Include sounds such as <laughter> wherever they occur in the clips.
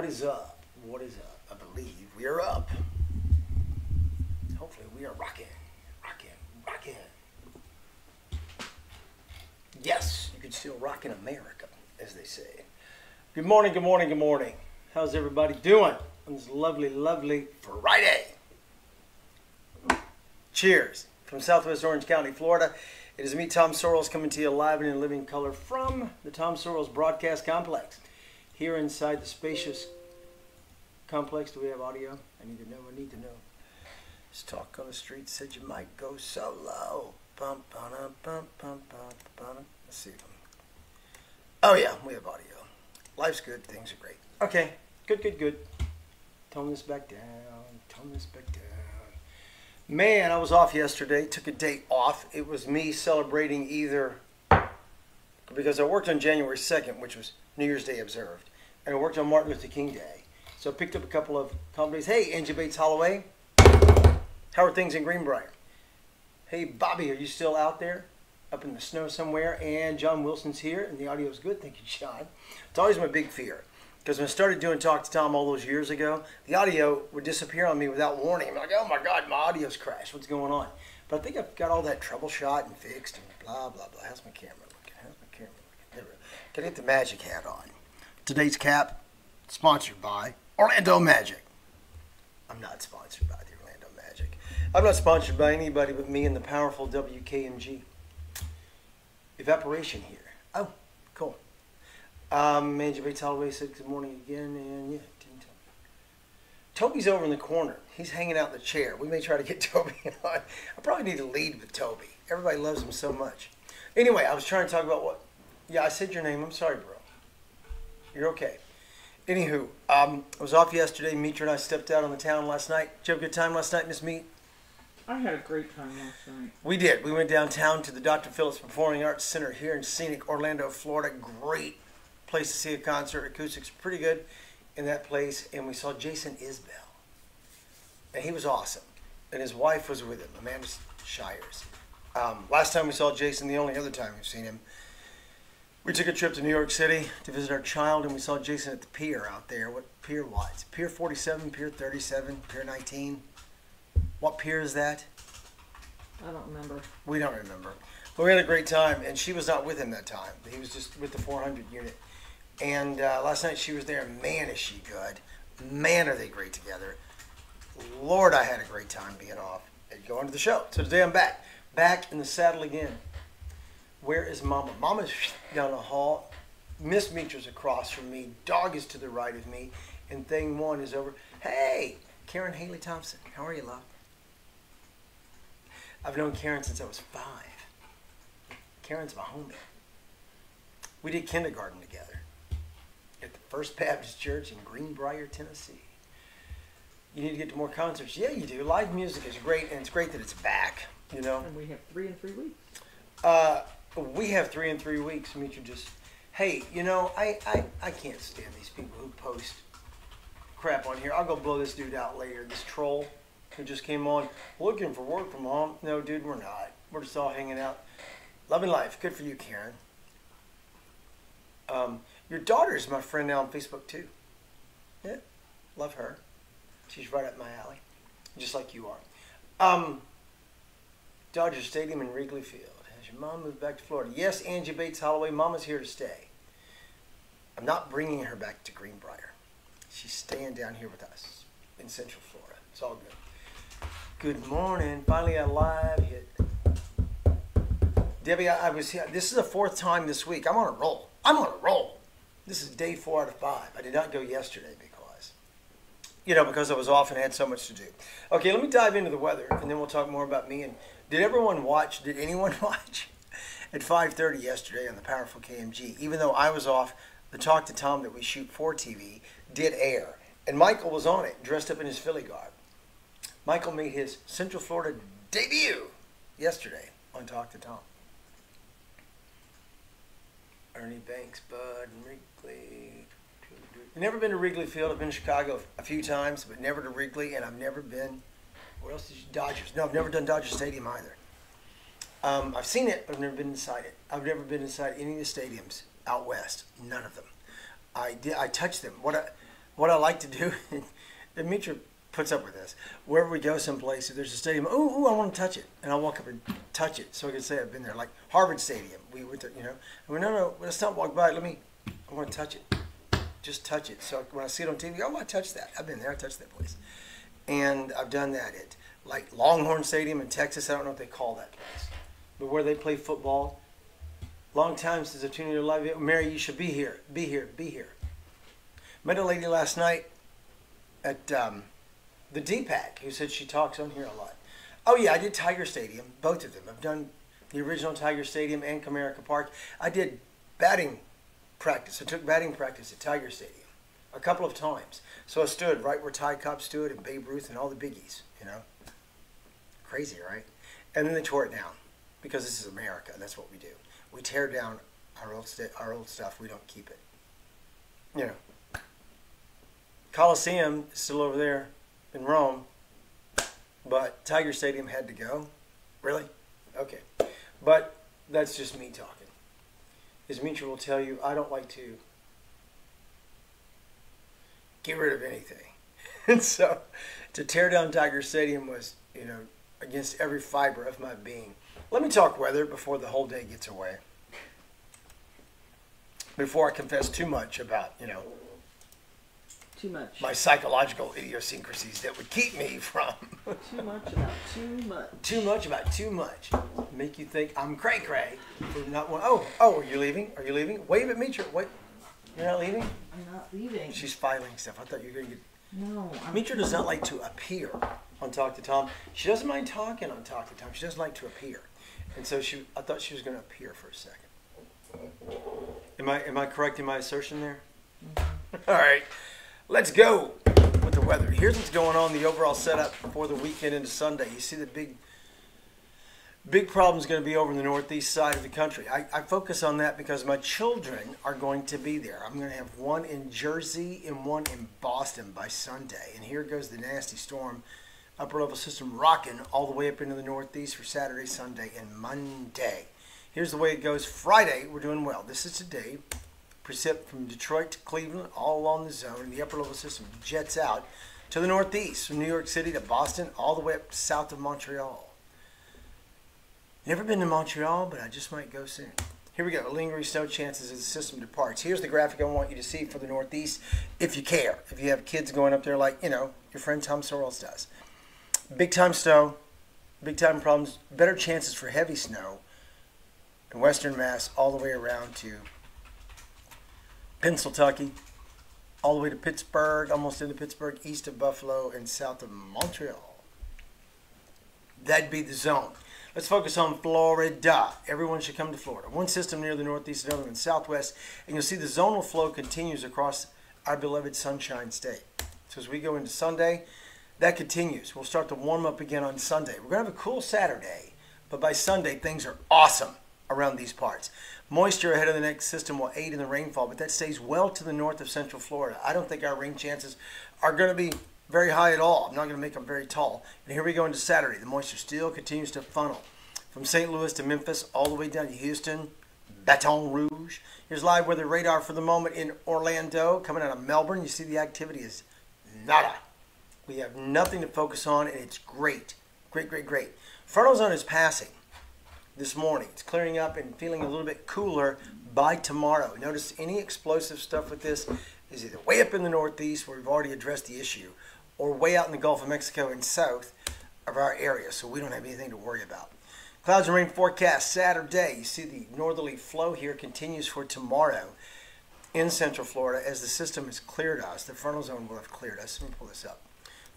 What is up? What is up? I believe we are up. Hopefully we are rocking, rocking, rocking. Yes, you can still rock in America, as they say. Good morning, good morning, good morning. How's everybody doing on this lovely, lovely Friday? Cheers from Southwest Orange County, Florida. It is me, Tom Sorrells, coming to you live and in living color from the Tom Sorrells Broadcast Complex. Here inside the spacious complex, do we have audio? I need to know, I need to know. This talk on the street said you might go solo. Bum, ba-dum, bum, bum, bum. Let's see. Oh, yeah, we have audio. Life's good, things are great. Okay, good, good, good. Tone this back down, tone this back down. Man, I was off yesterday, took a day off. It was me celebrating either because I worked on January 2nd, which was New Year's Day observed, and I worked on Martin Luther King Day. So I picked up a couple of companies. Hey, Angie Bates Holloway, how are things in Greenbrier? Hey, Bobby, are you still out there? Up in the snow somewhere? And John Wilson's here, and the audio is good. Thank you, John. It's always my big fear. Because when I started doing Talk to Tom all those years ago, the audio would disappear on me without warning. I'm like, oh my God, my audio's crashed. What's going on? But I think I've got all that troubleshot and fixed and blah, blah, blah. How's my camera looking? How's my camera looking? Gotta get the magic hat on. Today's cap, sponsored by Orlando Magic. I'm not sponsored by the Orlando Magic. I'm not sponsored by anybody but me and the powerful WKMG. Evaporation here. Oh, cool. Um, Manager Bates Holloway said good morning again, and yeah, Team Toby. Toby's over in the corner. He's hanging out in the chair. We may try to get <laughs> Toby on. I probably need to lead with Toby. Everybody loves him so much. Anyway, I was trying to talk about what. Yeah, I said your name. I'm sorry, bro. You're okay. Anywho, um, I was off yesterday. Mitra and I stepped out on the town last night. Did you have a good time last night, Miss Meat? I had a great time last night. We did. We went downtown to the Dr. Phillips Performing Arts Center here in scenic Orlando, Florida. Great place to see a concert. Acoustics pretty good in that place. And we saw Jason Isbell. And he was awesome. And his wife was with him, Amanda Shires. Um, last time we saw Jason, the only other time we've seen him, we took a trip to New York City to visit our child, and we saw Jason at the pier out there. What pier was? Pier 47, Pier 37, Pier 19. What pier is that? I don't remember. We don't remember. But we had a great time, and she was not with him that time. He was just with the 400 unit. And uh, last night she was there. Man, is she good. Man, are they great together. Lord, I had a great time being off and going to the show. So today I'm back. Back in the saddle again. Where is Mama? Mama's <laughs> down the hall. Miss Mitra's across from me. Dog is to the right of me. And thing one is over. Hey, Karen Haley Thompson. How are you, love? I've known Karen since I was five. Karen's my homie. We did kindergarten together at the First Baptist Church in Greenbrier, Tennessee. You need to get to more concerts. Yeah, you do. Live music is great, and it's great that it's back. You know. And we have three in three weeks. Uh, we have three in three weeks. Mitra just, hey, you know, I, I, I can't stand these people who post crap on here. I'll go blow this dude out later. This troll who just came on looking for work from home. No, dude, we're not. We're just all hanging out. Loving life. Good for you, Karen. Um, your daughter is my friend now on Facebook, too. Yeah, love her. She's right up my alley, just like you are. Um, Dodger Stadium in Wrigley Field. Your mom moved back to Florida? Yes, Angie Bates Holloway. Mama's here to stay. I'm not bringing her back to Greenbrier. She's staying down here with us in Central Florida. It's all good. Good morning. Finally a live hit. Debbie, I, I was here. This is the fourth time this week. I'm on a roll. I'm on a roll. This is day four out of five. I did not go yesterday you know, because I was off and had so much to do. Okay, let me dive into the weather, and then we'll talk more about me. And did everyone watch? Did anyone <laughs> watch at 5:30 yesterday on the powerful KMG? Even though I was off, the talk to Tom that we shoot for TV did air, and Michael was on it, dressed up in his Philly garb. Michael made his Central Florida debut yesterday on Talk to Tom. Ernie Banks, Bud, Wrigley. I've never been to Wrigley Field. I've been to Chicago a few times, but never to Wrigley, and I've never been. Where else? Dodgers. No, I've never done Dodger Stadium either. Um, I've seen it, but I've never been inside it. I've never been inside any of the stadiums out west. None of them. I did. I touched them. What I, what I like to do, <laughs> and Mitra puts up with this. Wherever we go someplace, if there's a stadium, ooh, I want to touch it, and I'll walk up and touch it, so I can say I've been there. Like Harvard Stadium, we went there, you know. I went, no, no, let's not walk by. Let me, I want to touch it, just touch it. So when I see it on TV, oh, I touch that. I've been there, I touched that place, and I've done that at like Longhorn Stadium in Texas. I don't know what they call that place, but where they play football. Long time since I've tuned into live. Mary, you should be here. Be here. Be here. Met a lady last night at um, the DPAC who said she talks on here a lot. Oh yeah, I did Tiger Stadium, both of them. I've done the original Tiger Stadium and Comerica Park. I did batting practice. I took batting practice at Tiger Stadium a couple of times. So I stood right where Ty Cobb stood and Babe Ruth and all the biggies. You know, crazy, right? And then they tore it down because this is America. That's what we do. We tear down our old our old stuff. We don't keep it. You know, Coliseum is still over there in Rome, but Tiger Stadium had to go. Really? Okay. But that's just me talking. As Mitra will tell you, I don't like to get rid of anything. <laughs> And so to tear down Tiger Stadium was, you know, against every fiber of my being. Let me talk weather before the whole day gets away. Before I confess too much about, you know, Too much. my psychological idiosyncrasies that would keep me from Too much about too much. too much about too much. Make you think I'm cray cray for not one. Oh, oh, are you leaving? Are you leaving? Wave at me, Mitra. Wait, you're not leaving? I'm not leaving. She's filing stuff. I thought you were gonna get. no. I'm Mitra does not like to appear on Talk to Tom. She doesn't mind talking on Talk to Tom. She doesn't like to appear, and so she. I thought she was gonna appear for a second. Am I am I correct in my assertion there? Mm-hmm. <laughs> All right, let's go with the weather. Here's what's going on. The overall setup for the weekend into Sunday. You see the big big problem is going to be over in the northeast side of the country. I, I focus on that because my children are going to be there. I'm going to have one in Jersey and one in Boston by Sunday. And here goes the nasty storm, upper level system rocking all the way up into the northeast for Saturday, Sunday, and Monday. Here's the way it goes. Friday, we're doing well. This is today. From Detroit to Cleveland, all along the zone. And the upper level system jets out to the northeast, from New York City to Boston, all the way up south of Montreal. Never been to Montreal, but I just might go soon. Here we go. Lingering snow chances as the system departs. Here's the graphic I want you to see for the Northeast, if you care. If you have kids going up there, like you know your friend Tom Sorrells does. Big time snow, big time problems. Better chances for heavy snow in Western Mass, all the way around to Pennsylvania, all the way to Pittsburgh, almost into Pittsburgh, east of Buffalo, and south of Montreal. That'd be the zone. Let's focus on Florida. Everyone should come to Florida. One system near the northeast, another in southwest, and you'll see the zonal flow continues across our beloved Sunshine State. So as we go into Sunday, that continues. We'll start to warm up again on Sunday. We're going to have a cool Saturday, but by Sunday, things are awesome around these parts. Moisture ahead of the next system will aid in the rainfall, but that stays well to the north of central Florida. I don't think our rain chances are going to be very high at all. I'm not going to make them very tall. And here we go into Saturday. The moisture still continues to funnel from St. Louis to Memphis, all the way down to Houston, Baton Rouge. Here's live weather radar for the moment in Orlando. Coming out of Melbourne, you see the activity is nada. We have nothing to focus on, and it's great. Great, great, great. Frontal zone is passing this morning. It's clearing up and feeling a little bit cooler by tomorrow. Notice any explosive stuff with this is either way up in the northeast, where we've already addressed the issue, or way out in the Gulf of Mexico and south of our area, so we don't have anything to worry about. Clouds and rain forecast Saturday. You see the northerly flow here continues for tomorrow in central Florida as the system has cleared us. The frontal zone will have cleared us. Let me pull this up.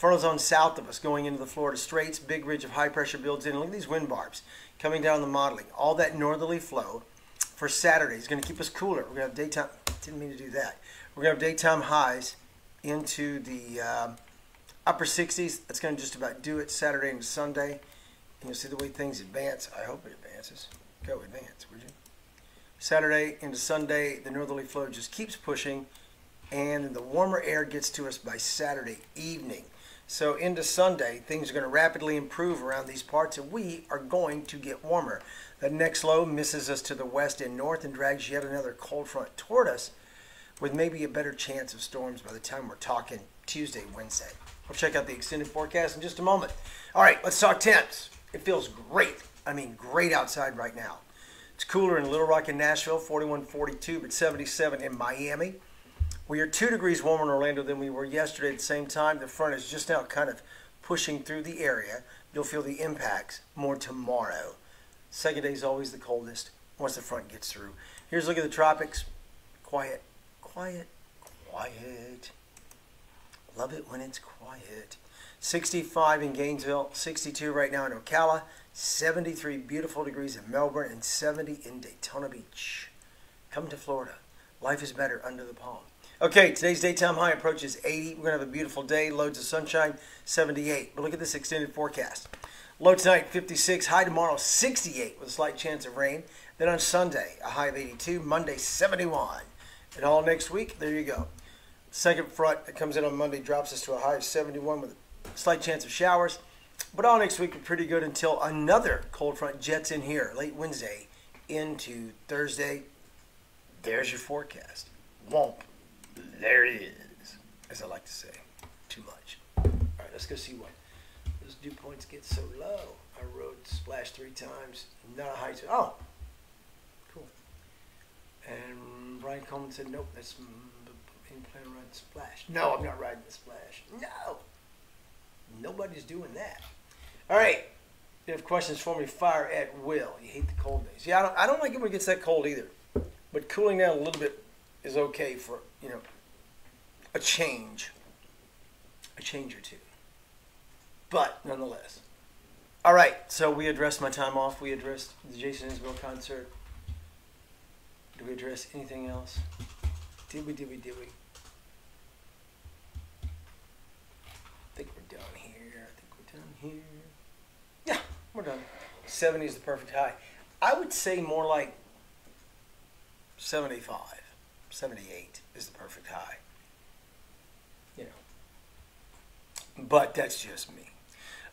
Frontal zone south of us going into the Florida Straits. Big ridge of high pressure builds in. Look at these wind barbs coming down the modeling. All that northerly flow for Saturday is going to keep us cooler. We're going to have daytime. Didn't mean to do that. We're going to have daytime highs into the um, upper 60s. That's going to just about do it Saturday and Sunday. And you'll see the way things advance. I hope it advances. Go advance, would you? Saturday into Sunday, the northerly flow just keeps pushing, and the warmer air gets to us by Saturday evening. So into Sunday, things are going to rapidly improve around these parts, and we are going to get warmer. The next low misses us to the west and north and drags yet another cold front toward us. with maybe a better chance of storms by the time we're talking Tuesday, Wednesday. We'll check out the extended forecast in just a moment. All right, let's talk temps. It feels great. I mean, great outside right now. It's cooler in Little Rock and Nashville, 41 42, but 77 in Miami. We are two degrees warmer in Orlando than we were yesterday at the same time. The front is just now kind of pushing through the area. You'll feel the impacts more tomorrow. Second day is always the coldest once the front gets through. Here's a look at the tropics. Quiet, quiet, quiet. Love it when it's quiet. 65 in Gainesville, 62 right now in Ocala, 73 beautiful degrees in Melbourne, and 70 in Daytona Beach. Come to Florida. Life is better under the palm. Okay, today's daytime high approaches 80. We're going to have a beautiful day, loads of sunshine, 78. But look at this extended forecast. Low tonight, 56. High tomorrow, 68 with a slight chance of rain. Then on Sunday, a high of 82. Monday, 71. And all next week, there you go. Second front that comes in on Monday drops us to a high of 71 with a slight chance of showers. But all next week, we're pretty good until another cold front jets in here late Wednesday into Thursday. There's your forecast. Womp. There it is, as I like to say. Too much. All right, let's go see what those dew points get so low. I rode splash three times, not a high. Oh, cool. And Brian Coleman said, "Nope, that's in plan ride splash." No, I'm not riding the splash. No, nobody's doing that. All right. If you have questions for me, fire at will. You hate the cold days. Yeah, I don't, I don't like it when it gets that cold either. But cooling down a little bit is okay for, you know, a change. A change or two. But nonetheless. All right, so we addressed my time off. We addressed the Jason Isbell concert. Did we address anything else? Did we, did we, did we? I think we're done here. I think we're done here. Yeah, we're done. 70 is the perfect high. I would say more like 75, 78 is the perfect high. You know. But that's just me.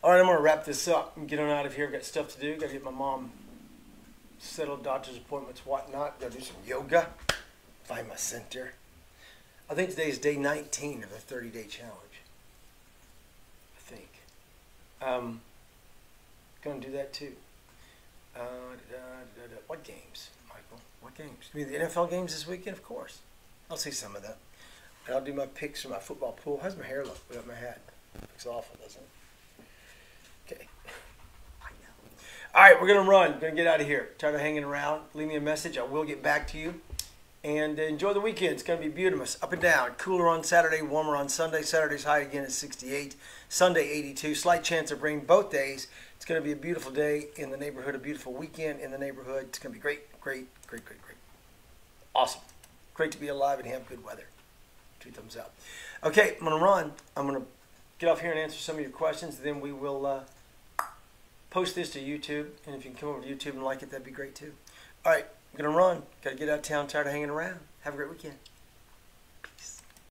All right, I'm going to wrap this up and get on out of here. I've got stuff to do. Got to get my mom settled, doctor's appointments, whatnot. Got to do some yoga. Find my center. I think today is day 19 of the 30 day challenge. I think. Um, going to do that too. Uh, what games, Michael? What games? You mean the NFL games this weekend? Of course. I'll see some of that. And I'll do my picks for my football pool. How's my hair look without my hat? Looks awful, doesn't it? Okay. I know. All right, we're going to run. Going to get out of here. Tired of hanging around. Leave me a message. I will get back to you. And uh, enjoy the weekend. It's going to be beautiful. Up and down. Cooler on Saturday, warmer on Sunday. Saturday's high again at 68. Sunday, 82. Slight chance of rain both days. Going to be a beautiful day in the neighborhood, a beautiful weekend in the neighborhood. It's going to be great, great, great, great, great. Awesome. Great to be alive and have good weather. Two thumbs up. Okay, I'm going to run. I'm going to get off here and answer some of your questions. Then we will uh, post this to YouTube. And if you can come over to YouTube and like it, that'd be great too. All right, I'm going to run. Got to get out of town. Tired of hanging around. Have a great weekend.